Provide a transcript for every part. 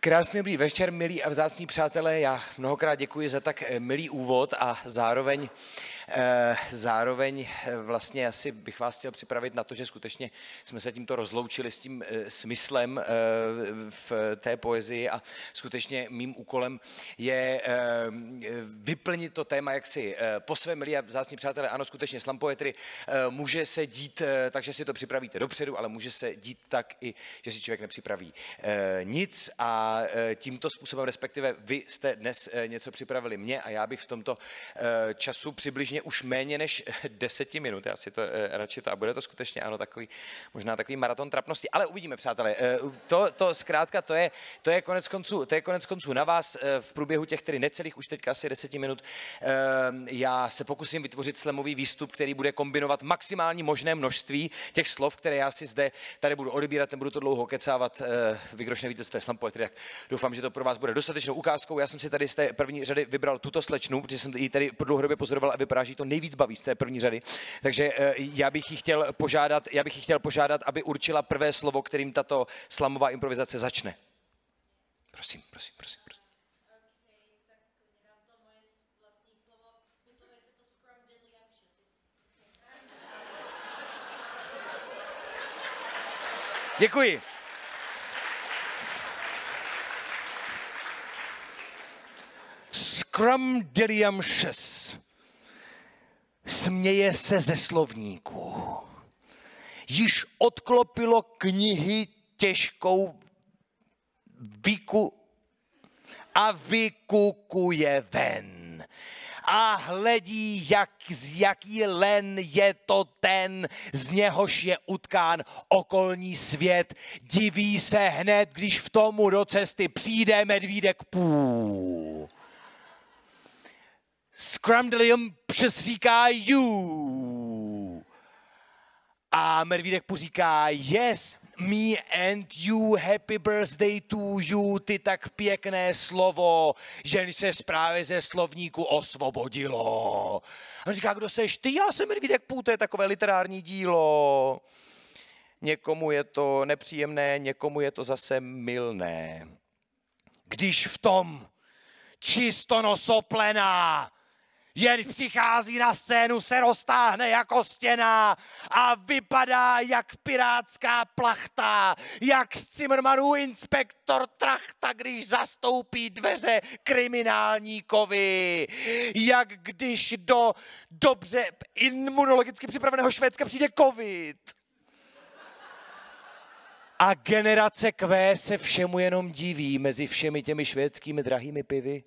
Krásný dobrý večer, milí a vzácní přátelé. Já mnohokrát děkuji za tak eh, milý úvod a zároveň, zároveň eh, vlastně asi bych vás chtěl připravit na to, že skutečně jsme se tímto rozloučili s tím smyslem v té poezii a skutečně mým úkolem je vyplnit to téma jaksi po své milí a vzácní přátelé. Ano, skutečně slam poetry může se dít, takže si to připravíte dopředu, ale může se dít tak i, že si člověk nepřipraví nic a tímto způsobem, respektive vy jste dnes něco připravili mě a já bych v tomto času přibližně už méně než deseti minut, já si to radši to, a bude to skutečně ano, takový, možná takový maraton trapnosti, ale uvidíme, přátelé. To, to zkrátka, to je, to je konec konců, to je konec konců na vás v průběhu těch tedy necelých už teďka asi deseti minut. Já se pokusím vytvořit slemový výstup, který bude kombinovat maximální možné množství těch slov, které já si zde tady budu odebírat, nebudu to dlouho kecávat. Vy, kdo nevíte, co to je slam poetry, tak Doufám, že to pro vás bude dostatečnou ukázkou. Já jsem si tady z té první řady vybral tuto slečnu, protože jsem ji tady dlouhodobě pozoroval a vypadá, že to nejvíc baví z té první řady. Takže eh, já bych ji chtěl požádat, já bych ji chtěl požádat, aby určila prvé slovo, kterým tato slamová improvizace začne. Prosím, prosím, prosím. prosím. Děkuji. Scrumdiddlyumptious směje se ze slovníků. Již odklopilo knihy těžkou výku a vykukuje ven. A hledí, jak, z jaký len je to ten, z něhož je utkán okolní svět. Diví se hned, když v tomu do cesty přijde medvídek půl. Scramdelium přesříká you. A medvídek poříká yes, me and you, happy birthday to you, ty tak pěkné slovo, že se zprávě ze slovníku osvobodilo. A on říká, kdo seš ty? Já jsem medvídek půl, to je takové literární dílo. Někomu je to nepříjemné, někomu je to zase milné. Když v tom čistonosoplená jen přichází na scénu, se roztáhne jako stěna a vypadá jak pirátská plachta, jak z Zimmermanů inspektor Trachta, když zastoupí dveře kriminálníkovi, jak když do dobře imunologicky připraveného Švédska přijde covid. A generace Q se všemu jenom diví mezi všemi těmi švédskými drahými pivy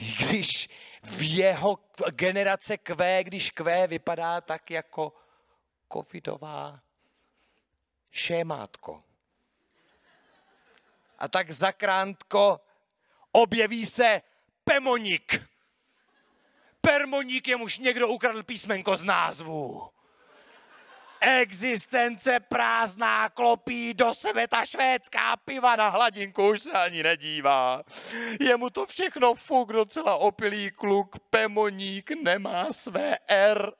když v jeho generace Q, když Q vypadá tak jako covidová šémátko. A tak zakrátko objeví se Pemonik. Permoník je muž někdo ukradl písmenko z názvu. Existence prázdná, klopí do sebe ta švédská piva na hladinku, už se ani nedívá. Je mu to všechno fuk, docela opilý kluk, pemoník nemá své R.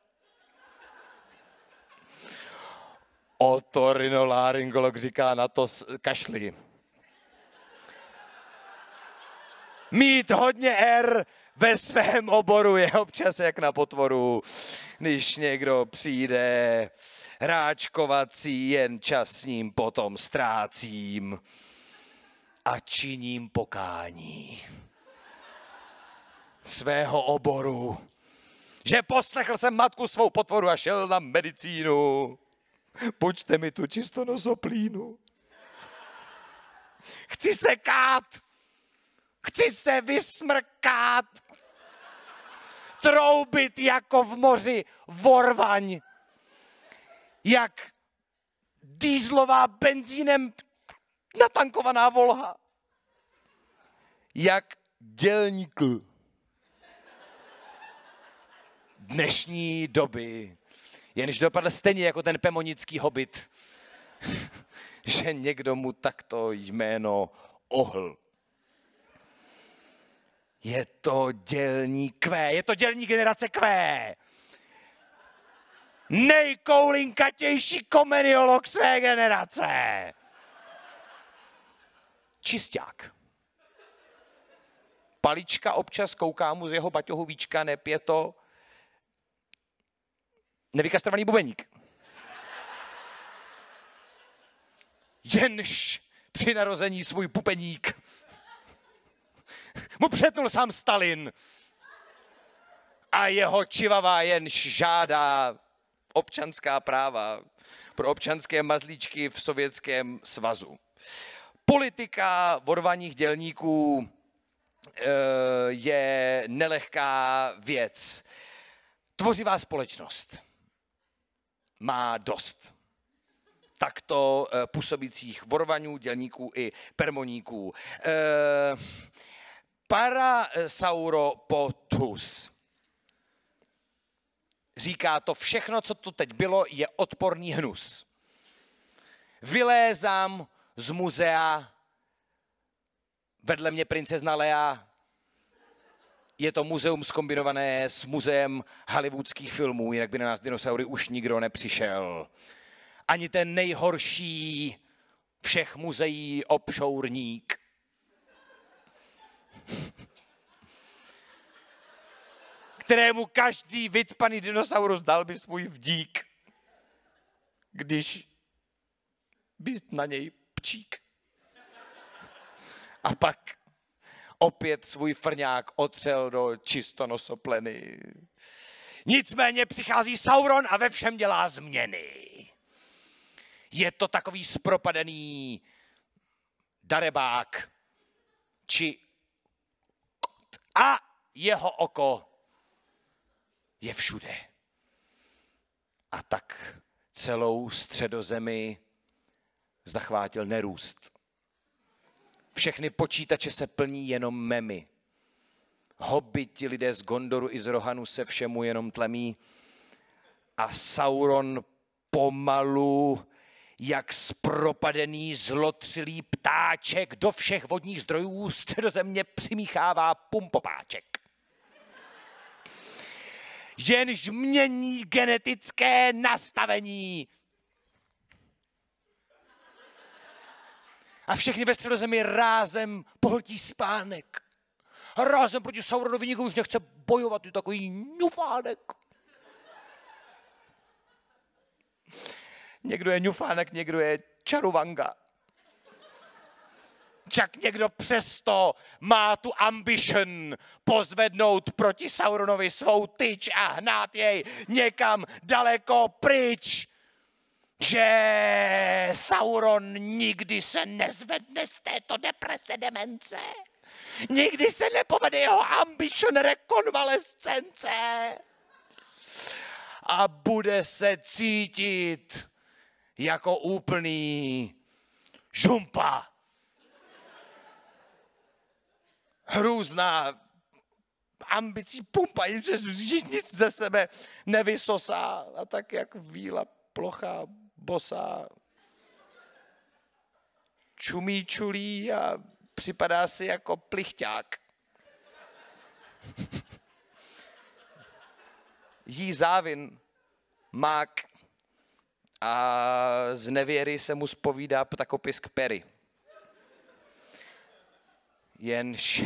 Otorinolaryngolog říká na to kašli. Mít hodně R ve svém oboru je občas jak na potvoru, když někdo přijde hráčkovací, jen čas s ním potom ztrácím a činím pokání svého oboru, že poslechl jsem matku svou potvoru a šel na medicínu. Pojďte mi tu čisto nosoplínu. Chci se kát, chci se vysmrkát, troubit jako v moři vorvaň jak dýzlová benzínem natankovaná volha. Jak dělník dnešní doby, jenž dopadl stejně jako ten pemonický hobit, že někdo mu takto jméno ohl. Je to dělní Q, je to dělní generace Q nejkoulinkatější komediolog své generace. čisták. Palička občas kouká mu z jeho baťohu víčka, nep je to nevykastrovaný bubeník. Jenž při narození svůj pupeník mu přetnul sám Stalin a jeho čivavá jenž žádá občanská práva pro občanské mazlíčky v Sovětském svazu. Politika vorvaních dělníků eh, je nelehká věc. Tvořivá společnost má dost takto eh, působících vorvaňů, dělníků i permoníků. Eh, Parasauropotus říká to všechno, co tu teď bylo, je odporný hnus. Vylézám z muzea, vedle mě princezna Lea, je to muzeum skombinované s muzeem hollywoodských filmů, jinak by na nás dinosaury už nikdo nepřišel. Ani ten nejhorší všech muzeí obšourník. Kterému každý vycpaný dinosaurus dal by svůj vdík, když by na něj pčík. A pak opět svůj frňák otřel do čistonosopleny. Nicméně přichází Sauron a ve všem dělá změny. Je to takový spropadený darebák, či a jeho oko je všude. A tak celou středozemi zachvátil nerůst. Všechny počítače se plní jenom memy. Hobbiti lidé z Gondoru i z Rohanu se všemu jenom tlemí. A Sauron pomalu, jak spropadený zlotřilý ptáček do všech vodních zdrojů středozemě přimíchává pumpopáček jenž mění genetické nastavení. A všechny ve středozemi rázem pohltí spánek. Rázem proti Sauronovi nikdo už nechce bojovat, je takový ňufánek. Někdo je ňufánek, někdo je čaruvanga. Čak někdo přesto má tu ambition pozvednout proti Sauronovi svou tyč a hnát jej někam daleko pryč. Že Sauron nikdy se nezvedne z této deprese demence. Nikdy se nepovede jeho ambition rekonvalescence. A bude se cítit jako úplný žumpa hrůzná ambicí pumpa, že nic ze sebe nevysosá a tak jak víla plocha, bosá, čumí čulí a připadá si jako plichťák. Jí závin, mák a z nevěry se mu spovídá ptakopisk pery jenž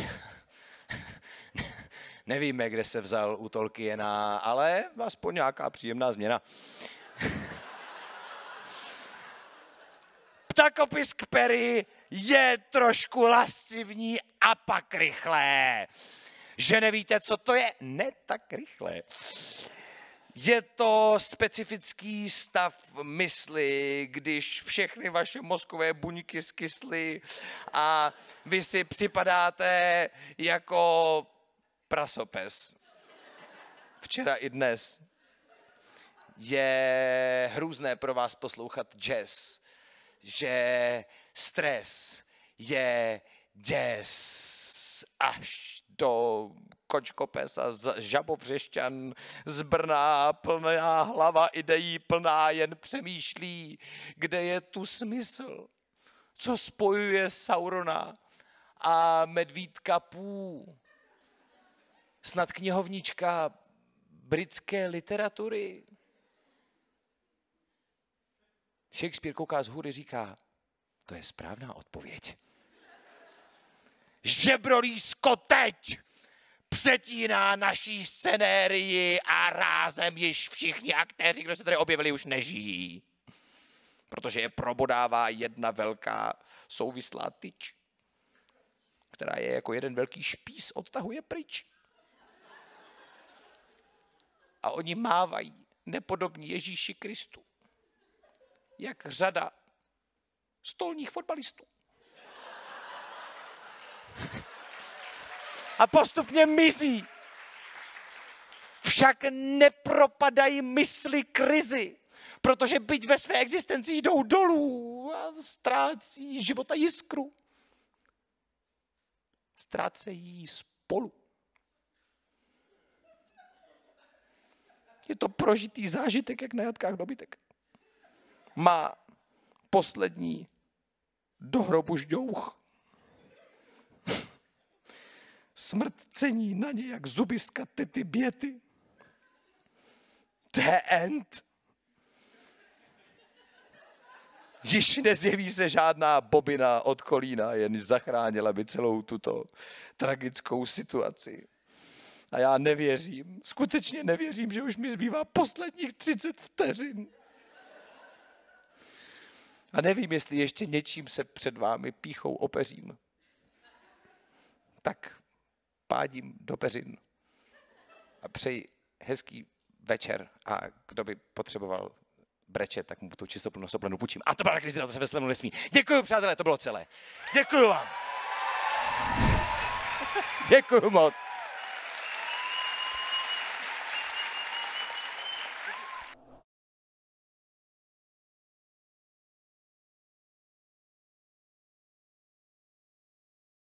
nevíme, kde se vzal u Tolkiena, ale aspoň nějaká příjemná změna. Ptakopisk Perry je trošku lascivní a pak rychlé. Že nevíte, co to je? Ne tak rychle. Je to specifický stav mysli, když všechny vaše mozkové buňky skysly a vy si připadáte jako prasopes. Včera i dnes. Je hrůzné pro vás poslouchat jazz, že stres je jazz až do kočkopes a žabovřešťan z Brna, plná hlava ideí, plná jen přemýšlí, kde je tu smysl, co spojuje Saurona a medvídka pů. Snad knihovnička britské literatury. Shakespeare kouká z hůry, říká, to je správná odpověď. žebrolísko teď přetíná naší scenérii a rázem již všichni aktéři, kdo se tady objevili, už nežijí. Protože je probodává jedna velká souvislá tyč, která je jako jeden velký špís, odtahuje pryč. A oni mávají nepodobní Ježíši Kristu, jak řada stolních fotbalistů. A postupně mizí. Však nepropadají mysli krizi, protože byť ve své existenci jdou dolů a ztrácí života jiskru. Ztrácejí spolu. Je to prožitý zážitek, jak na jatkách dobytek. Má poslední do hrobu žďouch. Smrt cení na ně jak zubiska tety běty. The end. Již nezjeví se žádná bobina od kolína, jen zachránila by celou tuto tragickou situaci. A já nevěřím, skutečně nevěřím, že už mi zbývá posledních 30 vteřin. A nevím, jestli ještě něčím se před vámi píchou opeřím. Tak pádím do peřin a přeji hezký večer a kdo by potřeboval brečet, tak mu tu čistopu nosoplenu půjčím. A to byla Kristina, to se ve slemu nesmí. Děkuji, přátelé, to bylo celé. Děkuji vám. Děkuji moc.